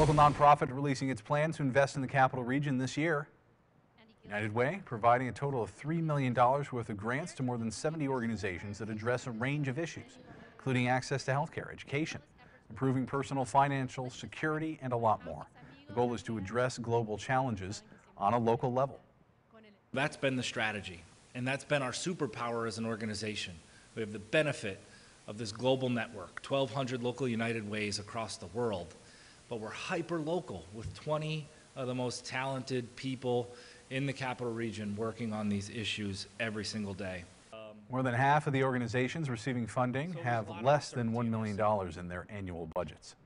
Local nonprofit releasing its plan to invest in the capital region this year. United Way providing a total of $3 million worth of grants to more than 70 organizations that address a range of issues, including access to healthcare, education, improving personal financial security, and a lot more. The goal is to address global challenges on a local level. That's been the strategy, and that's been our superpower as an organization. We have the benefit of this global network, 1,200 local United Ways across the world, but we're hyper local with 20 of the most talented people in the capital region working on these issues every single day. More than half of the organizations receiving funding have less than $1 million in their annual budgets.